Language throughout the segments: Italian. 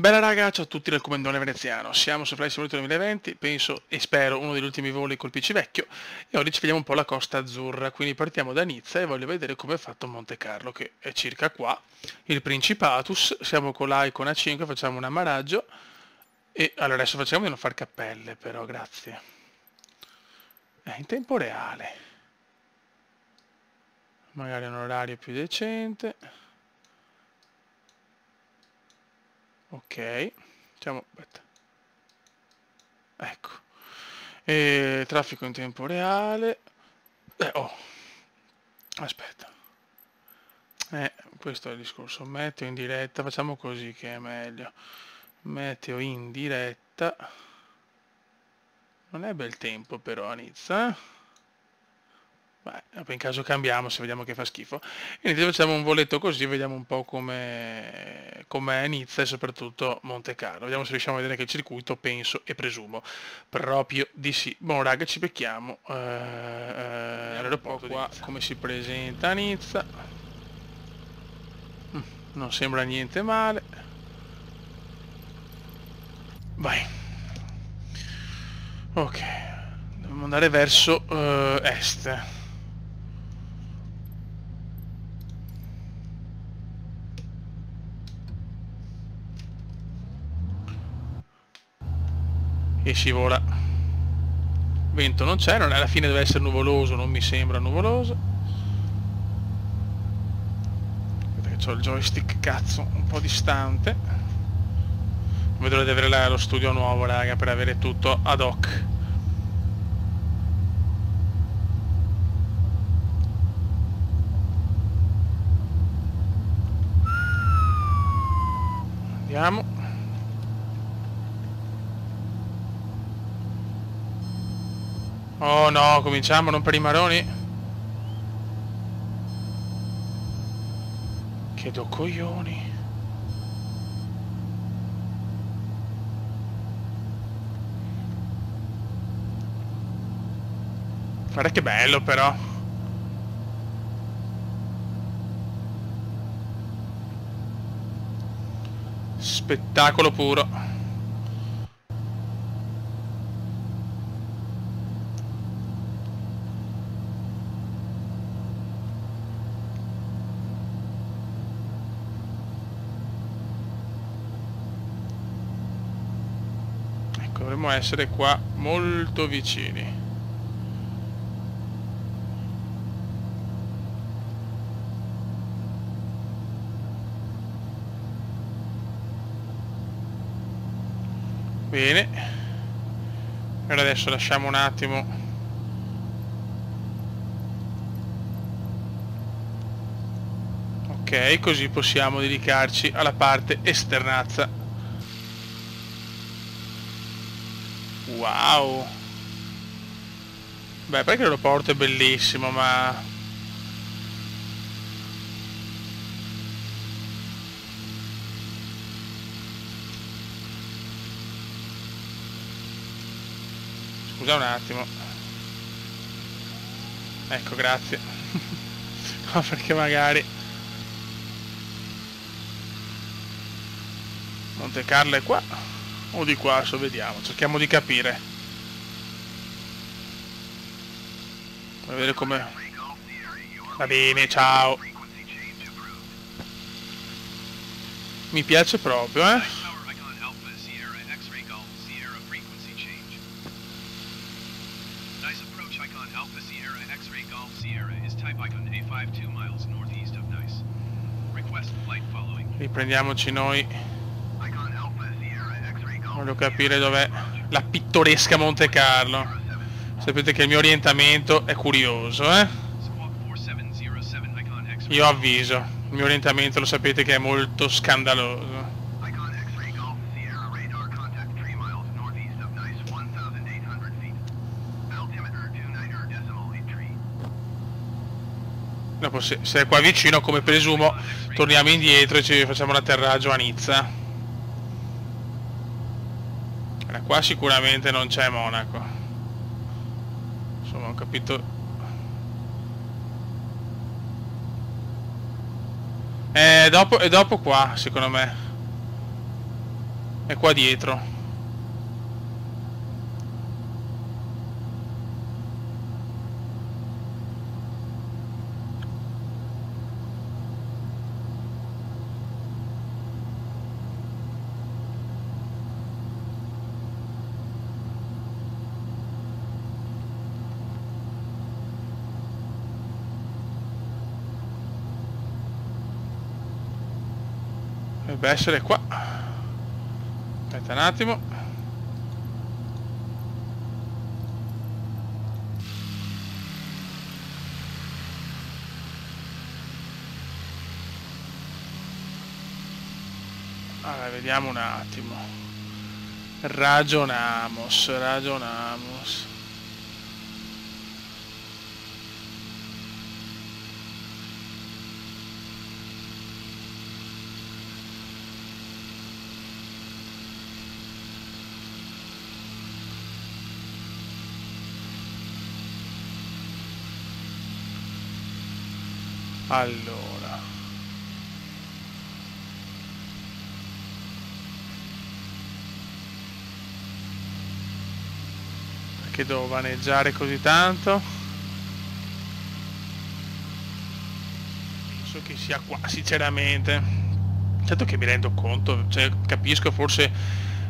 Bella raga, ciao a tutti dal Comandone Veneziano, siamo su Flight Simulator 2020, penso e spero uno degli ultimi voli col PC vecchio. E oggi ci vediamo un po' la Costa Azzurra, quindi partiamo da Nizza e voglio vedere come è fatto Monte Carlo che è circa qua, il Principatus, siamo con l'Icon A5, facciamo un ammaraggio. E allora adesso facciamo di non far cappelle però, grazie. È in tempo reale, magari un orario più decente. Ok diciamo aspetta. Ecco. E traffico in tempo reale. Eh, oh. Aspetta. Eh, questo è il discorso. Meteo in diretta facciamo così che è meglio. Meteo in diretta. Non è bel tempo però a Nizza eh? Beh, in caso cambiamo se vediamo che fa schifo. Niente, facciamo un voletto così, vediamo un po' come com Nizza e soprattutto Monte Carlo. Vediamo se riusciamo a vedere che il circuito, penso e presumo proprio di sì. Buon raga, ci becchiamo eh, eh, all'aeroporto qua, come si presenta Nizza. Mm, non sembra niente male. Vai. Ok, dobbiamo andare verso uh, est. e scivola vento non c'è alla fine deve essere nuvoloso non mi sembra nuvoloso. Vedete che ho il joystick cazzo un po' distante. Vedrò di avere lo studio nuovo raga per avere tutto ad hoc. Andiamo Oh no, cominciamo, non per i maroni. Che do coglioni. Guarda che bello però. Spettacolo puro. dovremmo essere qua molto vicini. Bene. E adesso lasciamo un attimo. Ok così possiamo dedicarci alla parte esternazza Wow. Beh, perché l'aeroporto è bellissimo, ma... Scusa un attimo. Ecco, grazie. no, perché magari... Monte Carlo è qua o di qua, adesso vediamo, cerchiamo di capire. Per vedere come... Va bene, ciao. Mi piace proprio, eh. Riprendiamoci noi capire dov'è la pittoresca Monte Carlo. Sapete che il mio orientamento è curioso, eh? Io avviso, il mio orientamento lo sapete che è molto scandaloso. Dopo se, è qua vicino, come presumo, torniamo indietro e ci facciamo l'atterraggio a Nizza. Qua sicuramente non c'è Monaco. Insomma, ho capito... E dopo, e dopo qua, secondo me. È qua dietro. Essere qua. Aspetta un attimo. Allora, vediamo un attimo. Ragionamos, ragionamos. Allora. Perché devo vaneggiare così tanto? Penso che sia qua, sinceramente. Certo che mi rendo conto, cioè, capisco forse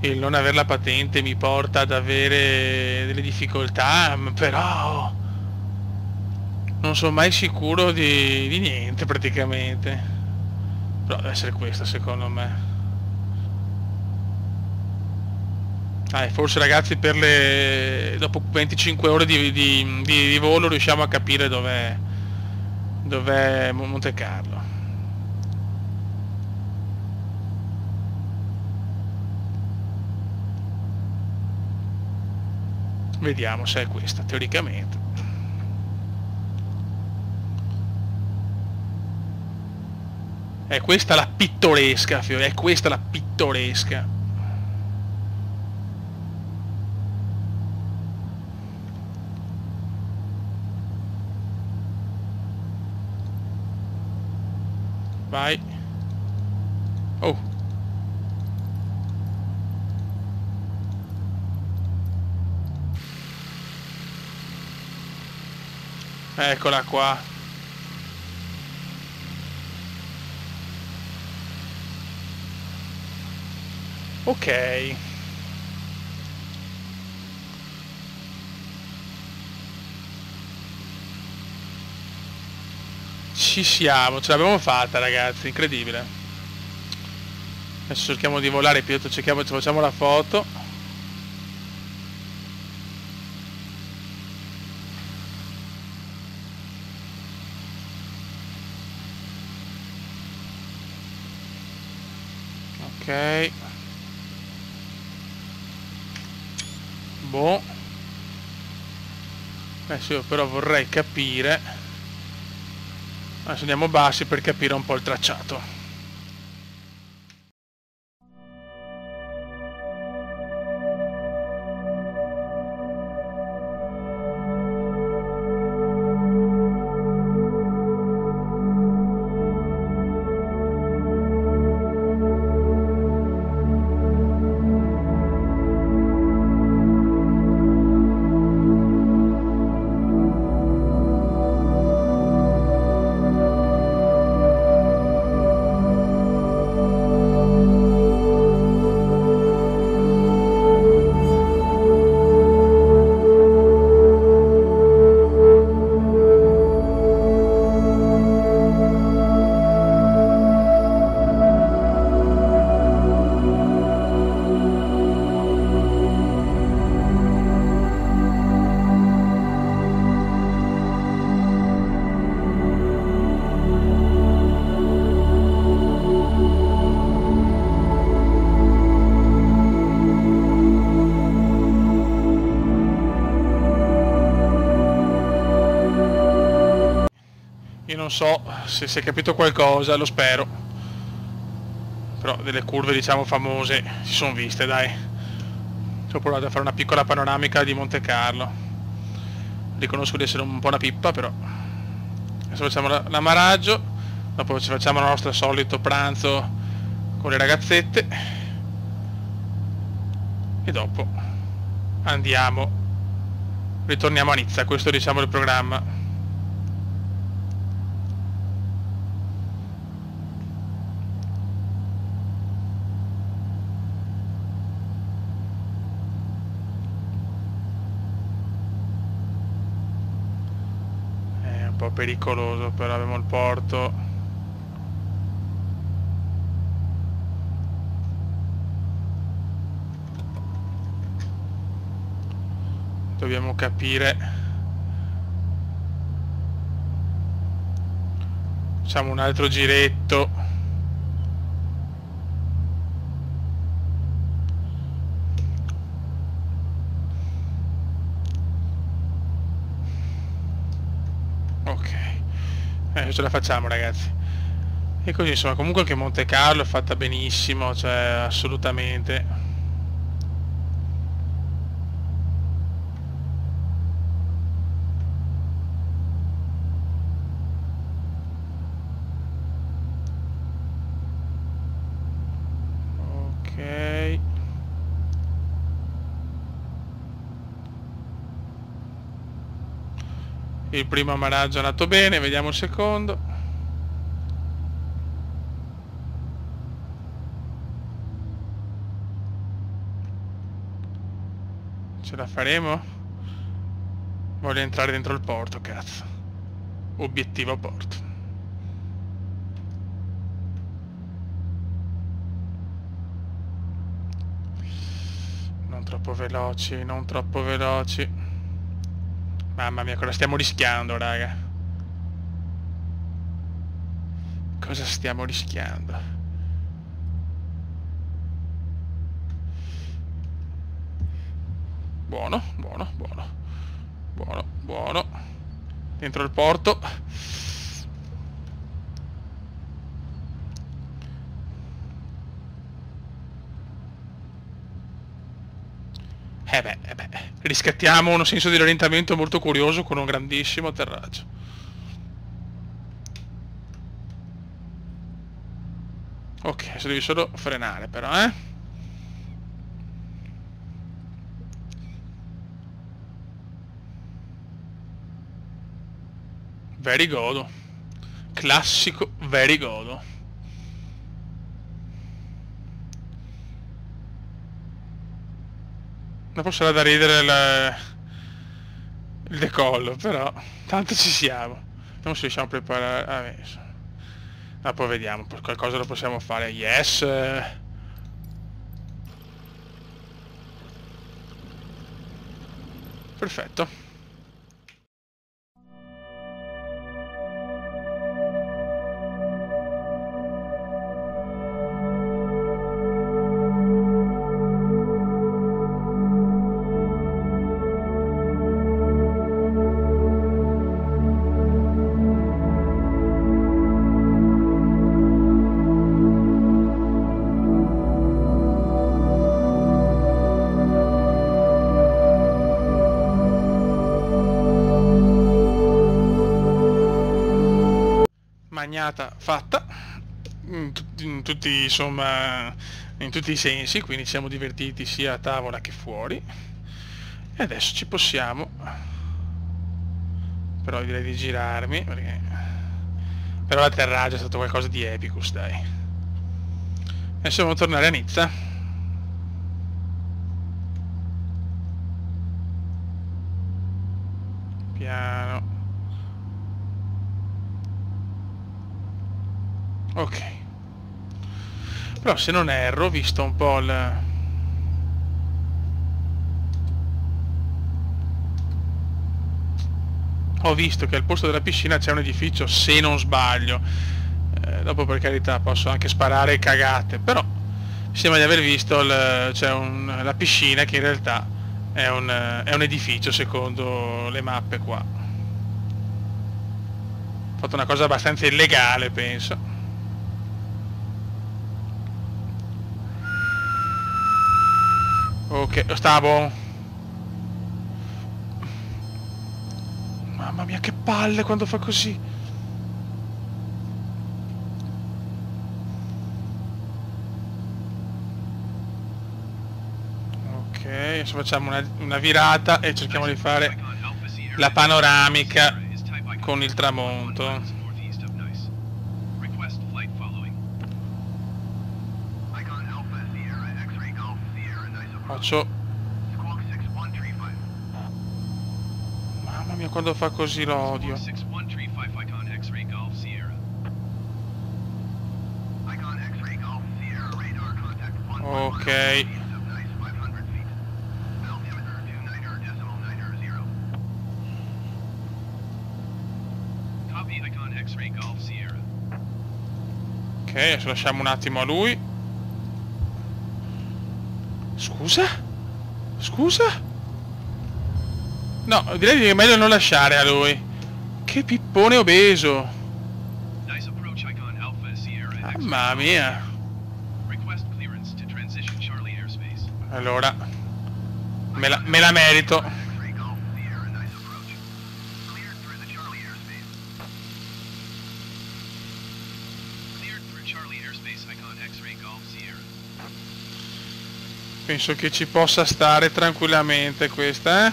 il non avere la patente mi porta ad avere delle difficoltà, però non sono mai sicuro di, di niente praticamente però deve essere questa secondo me Ah, forse ragazzi per le... dopo 25 ore di, di, di, di volo riusciamo a capire dov'è dov'è Monte Carlo. Vediamo se è questa, teoricamente. È questa la pittoresca, Fiore, è questa la pittoresca. Vai. Oh. Eccola qua. Ok. Ci siamo, ce l'abbiamo fatta ragazzi, incredibile. Adesso cerchiamo di volare, Pietro, cerchiamo, ci facciamo la foto. Ok. Boh. Adesso io però vorrei capire. Adesso andiamo bassi per capire un po' il tracciato. So se si è capito qualcosa, lo spero. Però delle curve diciamo famose si sono viste, dai. Ho provato a fare una piccola panoramica di Monte Carlo. Riconosco di essere un po' una pippa, però. Adesso facciamo l'amaraggio, dopo ci facciamo il nostro solito pranzo con le ragazzette. e dopo andiamo ritorniamo a Nizza questo diciamo il programma po' pericoloso però abbiamo il porto. Dobbiamo capire. Facciamo un altro giretto ok ce la facciamo ragazzi. E così insomma comunque anche Monte Carlo è fatta benissimo cioè assolutamente il primo ammaraggio è andato bene vediamo il secondo. Ce la faremo? Voglio entrare dentro il porto cazzo. Obiettivo porto. Non troppo veloci non troppo veloci Mamma mia, cosa stiamo rischiando, raga? Cosa stiamo rischiando? Buono, buono, buono. Buono, buono. Dentro il porto. Eh beh, eh beh, riscattiamo un senso di orientamento molto curioso con un grandissimo atterraggio. Ok, adesso devi solo frenare però, eh? Very godo. Classico very godo. Dopo sarà da ridere il, il decollo, però tanto ci siamo. Non si riusciamo a preparare... Ah, Dopo vediamo, qualcosa lo possiamo fare. Yes! Perfetto. Bagnata fatta in, in, tutti insomma in tutti i sensi quindi siamo divertiti sia a tavola che fuori. E adesso ci possiamo però direi di girarmi perché però l'atterraggio è stato qualcosa di epicus dai adesso dobbiamo tornare a Nizza ok. Però se non erro visto un po' il ho visto che al posto della piscina c'è un edificio se non sbaglio. Eh, dopo per carità posso anche sparare cagate però sembra di aver visto c'è la piscina che in realtà è un, è un edificio secondo le mappe qua. Ho fatto una cosa abbastanza illegale penso Ok, stavo... Mamma mia, che palle quando fa così. Ok. Adesso facciamo una, una virata e cerchiamo di fare la panoramica con il tramonto. Faccio... Mamma mia quando fa così l'odio. Ok. Ok, adesso lasciamo un attimo a lui. Scusa? Scusa? No, direi che è meglio non lasciare a lui. Che pippone obeso. Mamma mia. Allora, me la, me la merito. Penso che ci possa stare tranquillamente questa, eh?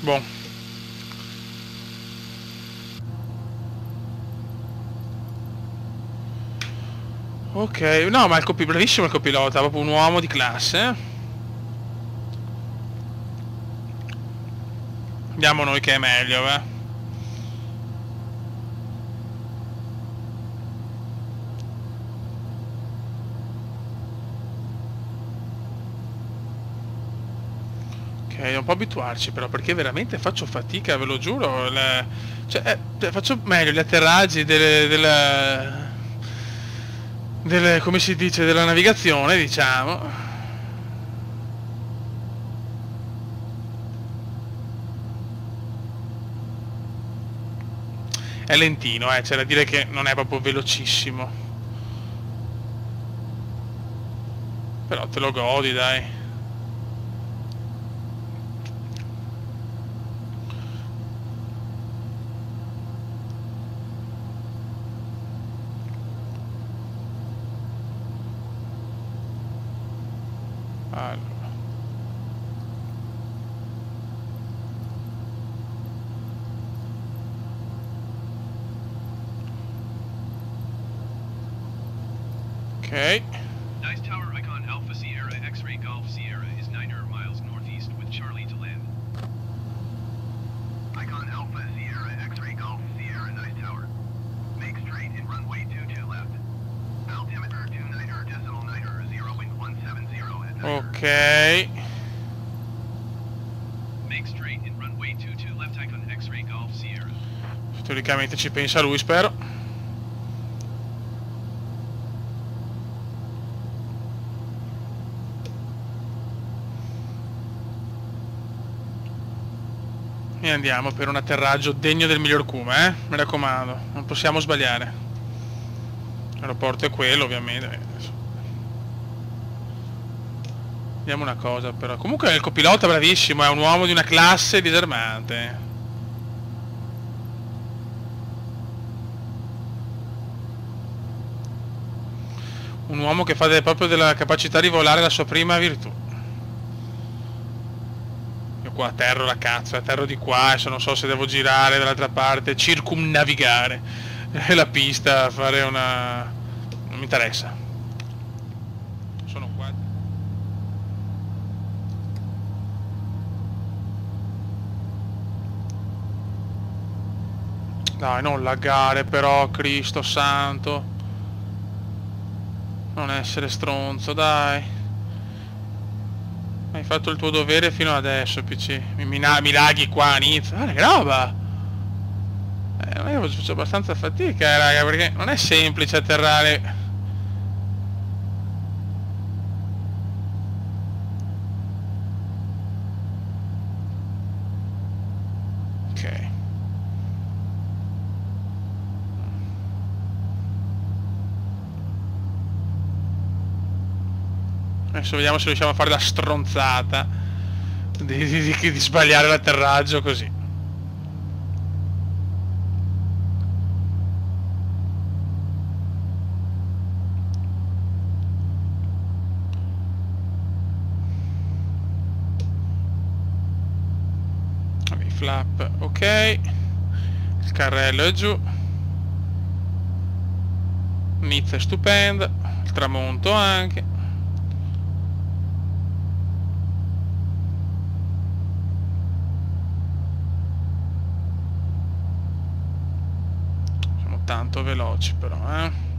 Buon. Ok, no, ma il copilota, bravissimo il copilota, proprio un uomo di classe. Andiamo noi che è meglio, eh. Ok, un po' abituarci però, perché veramente faccio fatica, ve lo giuro. Le... Cioè, eh, faccio meglio gli atterraggi delle, delle, delle, come si dice, della navigazione, diciamo. È lentino, eh, c'è da dire che non è proprio velocissimo. Però te lo godi, dai. Teoricamente ci pensa lui, spero. e andiamo per un atterraggio degno del miglior Kuma, eh? Mi raccomando, non possiamo sbagliare. L'aeroporto è quello, ovviamente. Vediamo una cosa però. Comunque il copilota è bravissimo, è un uomo di una classe disarmante. Un uomo che fa proprio della capacità di volare la sua prima virtù qua, atterro la cazzo, atterro di qua, adesso non so se devo girare dall'altra parte, circumnavigare la pista, fare una... non mi interessa. Sono qua. Dai, non laggare però, Cristo santo. Non essere stronzo, dai. Hai fatto il tuo dovere fino adesso, PC. Mi, mi, mi laghi qua a Nizza. Guarda che roba! Eh, io faccio abbastanza fatica, raga, perché non è semplice atterrare... Adesso vediamo se riusciamo a fare la stronzata di, di, di, di sbagliare l'atterraggio così. Flap, ok. Il carrello è giù. Nizza è stupenda. Il tramonto anche. Veloci però eh.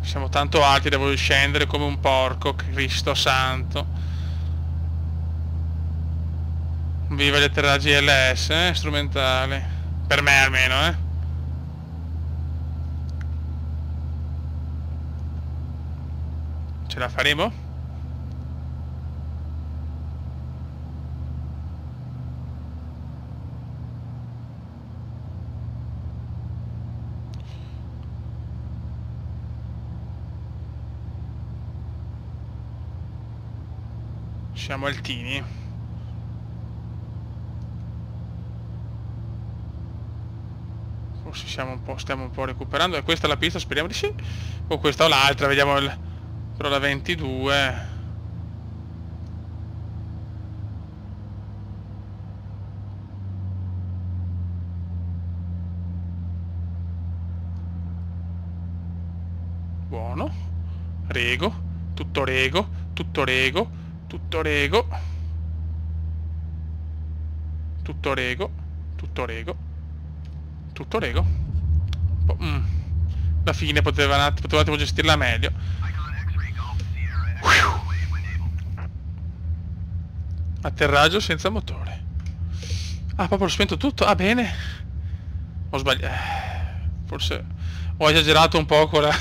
Siamo tanto alti devo scendere come un porco Cristo santo. Viva gli atterraggi LS eh, strumentali per me almeno eh. Ce la faremo? Siamo altini. Forse siamo un po', stiamo un po' recuperando. E questa è la pista, speriamo di sì. O questa o l'altra, vediamo il... Però la 22... Buono. Rego. Tutto rego. Tutto rego tutto rego. Tutto rego. Tutto rego. Tutto rego. Mm. la fine poteva un attimo, poteva un attimo gestirla meglio. Atterraggio senza motore. Ah proprio spento tutto. Ah bene. Ho sbagliato forse ho esagerato un po' con la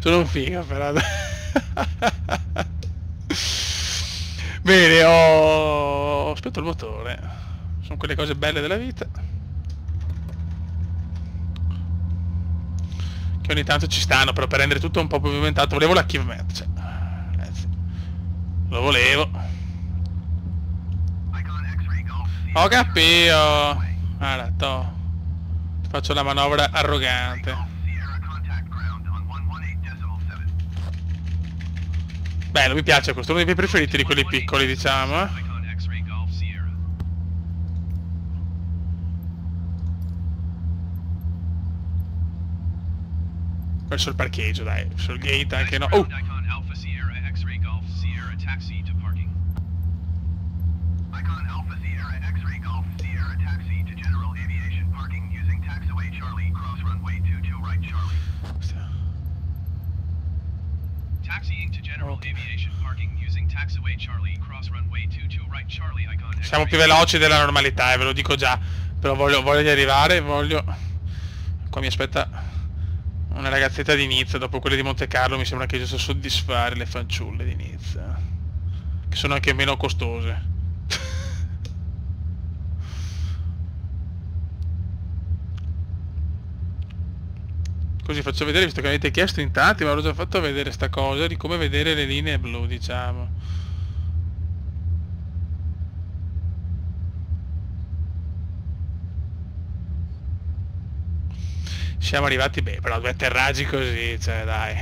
sono un figa però Bene, ho spento il motore. Sono quelle cose belle della vita. Che ogni tanto ci stanno, però per rendere tutto un po' più movimentato. Volevo l'archivamento, cioè. Lo volevo. Ho capito. Allora, to. Faccio la manovra arrogante. Bello, mi piace questo, uno dei miei preferiti di quelli piccoli, diciamo. Eh. Verso il parcheggio, dai, verso il gate anche no. Oh! Siamo più veloci della normalità, eh, ve lo dico già. Però voglio, voglio arrivare, voglio... Qua mi aspetta una ragazzetta di Nizza, dopo quelle di Monte Carlo mi sembra che giusto soddisfare le fanciulle di Nizza. Che sono anche meno costose. Così faccio vedere, visto che avete chiesto in tanti, ma l'ho già fatto vedere sta cosa, di come vedere le linee blu, diciamo. Siamo arrivati bene, però due atterraggi così, cioè dai.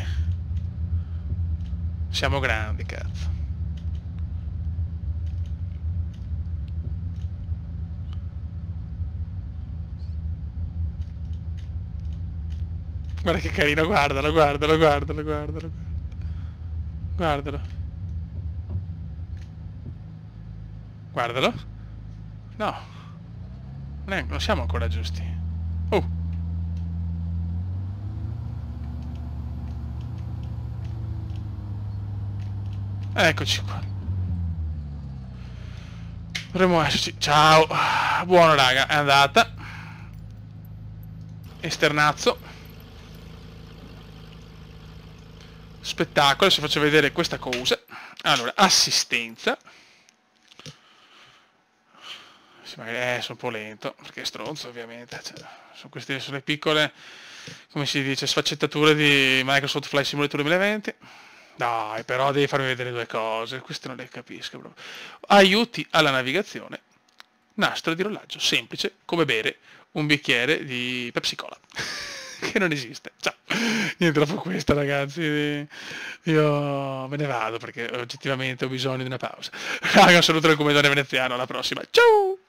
Siamo grandi, cazzo. Guarda che carino, guardalo, guardalo, guardalo, guardalo. Guardalo. Guardalo. No. Non siamo ancora giusti. Oh. Eccoci qua. Dovremmo esserci. Ciao. Buono raga, è andata. Esternazzo. spettacolo, adesso faccio vedere questa cosa. Allora, assistenza. Sì, magari, eh, sono un po' lento, perché è stronzo ovviamente. Cioè, sono queste sono le piccole, come si dice, sfaccettature di Microsoft Flight Simulator 2020. Dai, però devi farmi vedere due cose, queste non le capisco proprio. Aiuti alla navigazione, nastro di rollaggio, semplice, come bere un bicchiere di Pepsi Cola. che non esiste. Ciao. Niente, dopo questo ragazzi, io me ne vado perché oggettivamente ho bisogno di una pausa. Raga, un saluto dal comedone veneziano, alla prossima. Ciao!